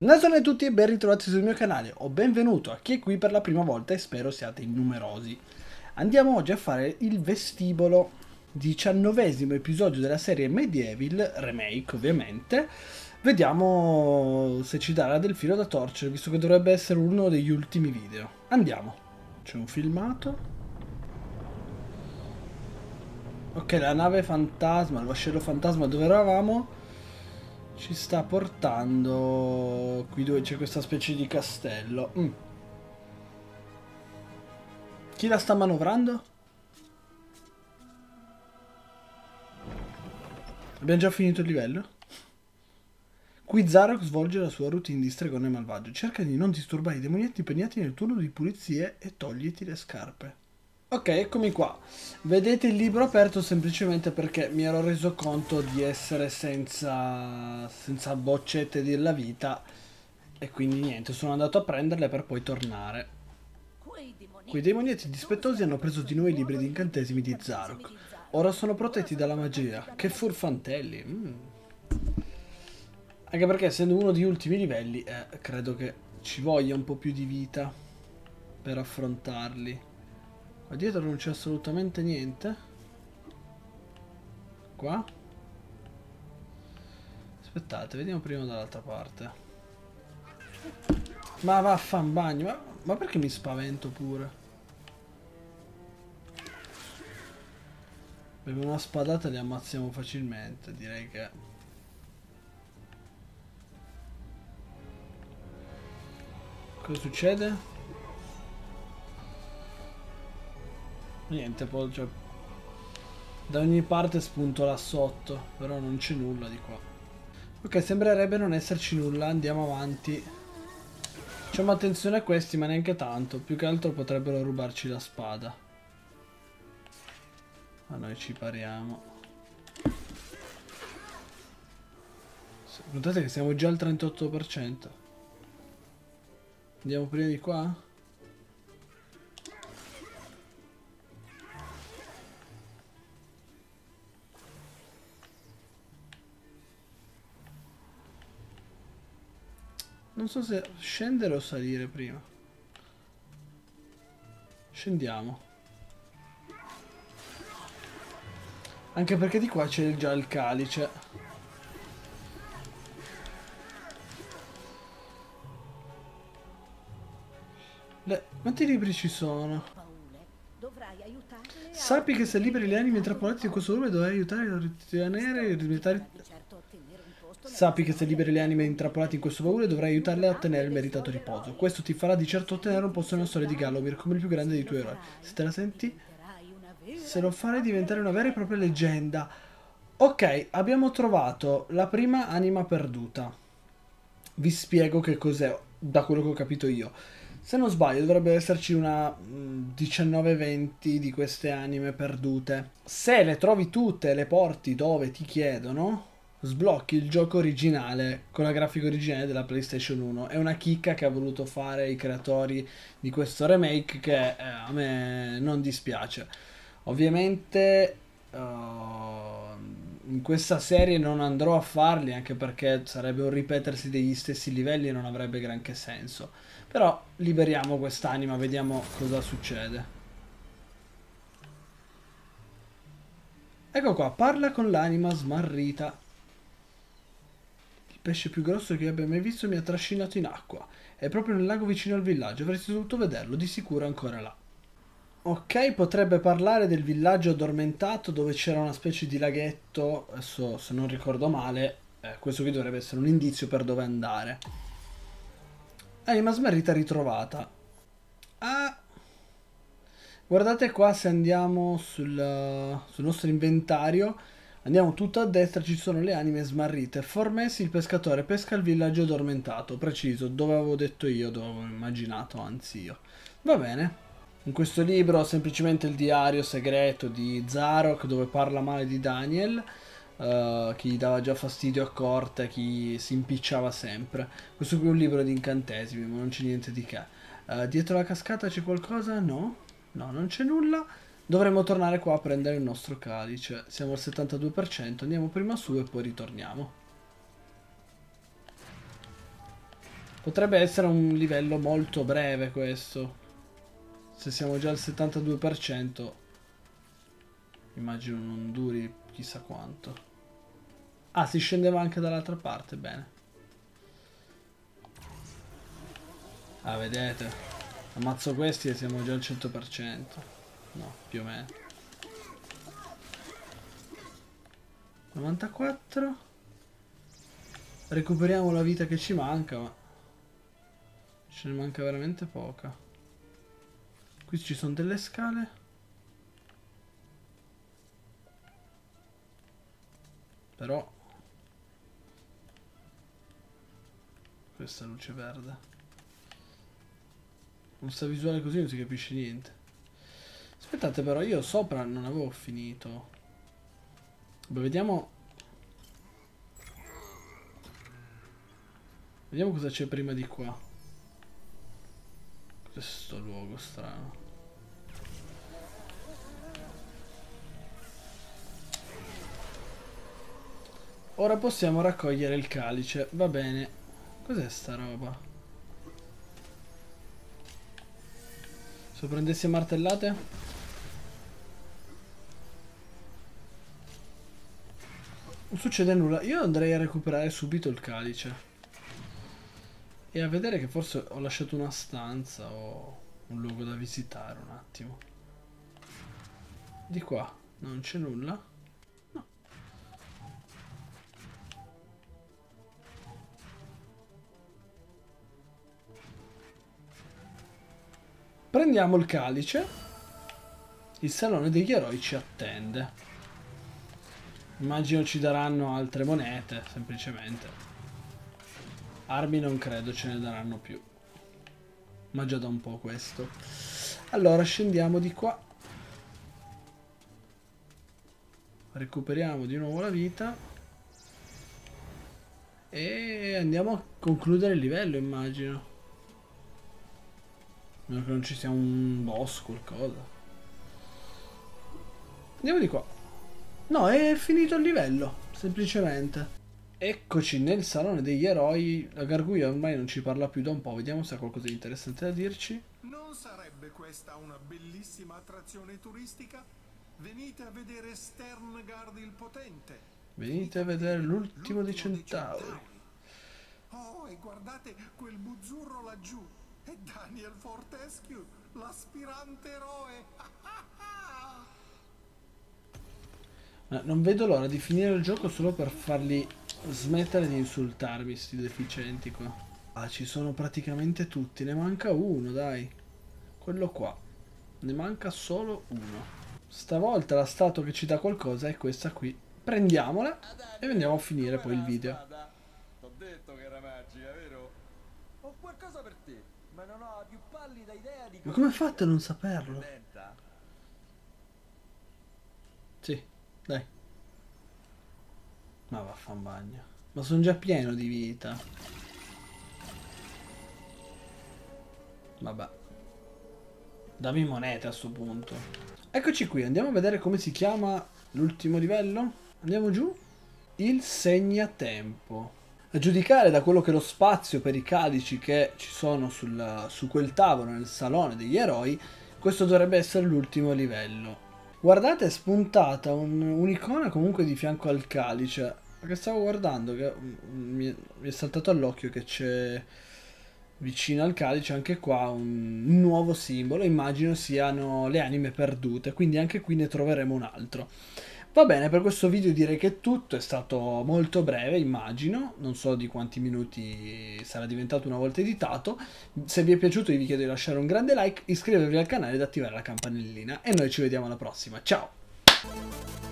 Buongiorno a tutti e ben ritrovati sul mio canale, o benvenuto a chi è qui per la prima volta e spero siate numerosi. Andiamo oggi a fare il vestibolo, diciannovesimo episodio della serie Medieval, remake ovviamente. Vediamo se ci darà del filo da torcere, visto che dovrebbe essere uno degli ultimi video. Andiamo. C'è un filmato. Ok, la nave fantasma, il vascello fantasma dove eravamo ci sta portando qui dove c'è questa specie di castello. Mm. Chi la sta manovrando? Abbiamo già finito il livello? Qui Zarok svolge la sua routine di stregone malvagio. Cerca di non disturbare i demonietti impegnati nel turno di pulizie e togliti le scarpe. Ok, eccomi qua. Vedete il libro aperto semplicemente perché mi ero reso conto di essere senza, senza boccette della vita e quindi niente, sono andato a prenderle per poi tornare. Quei demonietti dispettosi hanno preso di noi i libri di incantesimi di Zarok. Ora sono protetti dalla magia. Che furfantelli. Mm. Anche perché essendo uno degli ultimi livelli, eh, credo che ci voglia un po' più di vita per affrontarli. Qua dietro non c'è assolutamente niente. Qua? Aspettate, vediamo prima dall'altra parte. Ma vaffan bagno, ma, ma perché mi spavento pure? Abbiamo una spadata e li ammazziamo facilmente, direi che... Cosa succede? Niente, poi cioè, da ogni parte spunto là sotto, però non c'è nulla di qua. Ok, sembrerebbe non esserci nulla, andiamo avanti. Facciamo attenzione a questi, ma neanche tanto. Più che altro potrebbero rubarci la spada. Ma noi ci pariamo. Notate che siamo già al 38%. Andiamo prima di qua? Non so se scendere o salire prima. Scendiamo. Anche perché di qua c'è già il calice. Le... Quanti libri ci sono? Sappi che se liberi le anime intrappolate in questo volume dovrai aiutare a ritenere e rimettere Sappi che se liberi le anime intrappolate in questo baule dovrai aiutarle a ottenere il meritato riposo. Questo ti farà di certo ottenere un posto nella storia di Gallowir come il più grande dei tuoi eroi. Se te la senti? Se lo farai diventare una vera e propria leggenda. Ok, abbiamo trovato la prima anima perduta. Vi spiego che cos'è, da quello che ho capito io. Se non sbaglio dovrebbe esserci una 19-20 mm, di queste anime perdute. Se le trovi tutte e le porti dove ti chiedono, sblocchi il gioco originale con la grafica originale della PlayStation 1. È una chicca che ha voluto fare i creatori di questo remake che eh, a me non dispiace. Ovviamente uh, in questa serie non andrò a farli anche perché sarebbe un ripetersi degli stessi livelli e non avrebbe granché senso. Però liberiamo quest'anima, vediamo cosa succede. Ecco qua, parla con l'anima smarrita pesce più grosso che abbia mai visto mi ha trascinato in acqua. È proprio nel lago vicino al villaggio, avresti dovuto vederlo, di sicuro ancora là. Ok, potrebbe parlare del villaggio addormentato dove c'era una specie di laghetto, adesso se non ricordo male, eh, questo qui dovrebbe essere un indizio per dove andare. Anima smarrita ritrovata. Ah, guardate qua se andiamo sul, sul nostro inventario Andiamo tutto a destra, ci sono le anime smarrite. Formessi il pescatore pesca il villaggio addormentato. Preciso, dove avevo detto io, dove avevo immaginato, anzi io. Va bene. In questo libro ho semplicemente il diario segreto di Zarok dove parla male di Daniel. Uh, chi dava già fastidio a corte, chi si impicciava sempre. Questo qui è un libro di incantesimi, ma non c'è niente di che. Uh, dietro la cascata c'è qualcosa? No? No, non c'è nulla. Dovremmo tornare qua a prendere il nostro calice. Siamo al 72%, andiamo prima su e poi ritorniamo. Potrebbe essere un livello molto breve questo. Se siamo già al 72%, immagino non duri chissà quanto. Ah, si scendeva anche dall'altra parte, bene. Ah, vedete? Ammazzo questi e siamo già al 100%. No, più o meno. 94. Recuperiamo la vita che ci manca, ma... Ce ne manca veramente poca. Qui ci sono delle scale. Però... Questa luce verde. Sta visuale così non si capisce niente. Aspettate però, io sopra non avevo finito. Beh, vediamo... Vediamo cosa c'è prima di qua. Questo luogo strano. Ora possiamo raccogliere il calice. Va bene. Cos'è sta roba? Se prendessi martellate? Non succede nulla. Io andrei a recuperare subito il calice. E a vedere che forse ho lasciato una stanza o un luogo da visitare un attimo. Di qua non c'è nulla. Prendiamo il calice. Il salone degli eroi ci attende. Immagino ci daranno altre monete, semplicemente. Armi non credo ce ne daranno più. Ma già da un po' questo. Allora scendiamo di qua. Recuperiamo di nuovo la vita. E andiamo a concludere il livello, immagino. Meno che non ci sia un boss, qualcosa. Andiamo di qua. No, è finito il livello, semplicemente. Eccoci nel salone degli eroi. La garguglia ormai non ci parla più da un po'. Vediamo se ha qualcosa di interessante da dirci. Non sarebbe questa una bellissima attrazione turistica? Venite a vedere Sterngard il Potente. Venite a vedere l'ultimo dei centauri. Oh, e guardate quel buzzurro laggiù. È Daniel Fortescue, l'aspirante eroe. Non vedo l'ora di finire il gioco solo per farli smettere di insultarmi, sti deficienti qua. Ah, ci sono praticamente tutti, ne manca uno, dai. Quello qua. Ne manca solo uno. Stavolta la statua che ci dà qualcosa è questa qui. Prendiamola e andiamo a finire poi il video. T'ho detto che era magica, vero? Ho qualcosa per te, ma non ho la più pallida idea di Ma come fate a non saperlo? Sì, dai. Ma vaffan bagno. Ma sono già pieno di vita. Vabbè. Dammi monete a sto punto. Eccoci qui, andiamo a vedere come si chiama l'ultimo livello. Andiamo giù. Il segnatempo. A giudicare da quello che è lo spazio per i calici che ci sono sul- su quel tavolo nel salone degli eroi, questo dovrebbe essere l'ultimo livello. Guardate, è spuntata un- un'icona comunque di fianco al calice. Perché stavo guardando che mm, mi, mi è saltato all'occhio che c'è vicino al calice anche qua un nuovo simbolo. Immagino siano le anime perdute. Quindi anche qui ne troveremo un altro. Va bene, per questo video direi che è tutto, è stato molto breve, immagino, non so di quanti minuti sarà diventato una volta editato. Se vi è piaciuto vi chiedo di lasciare un grande like, iscrivervi al canale ed attivare la campanellina e noi ci vediamo alla prossima. Ciao!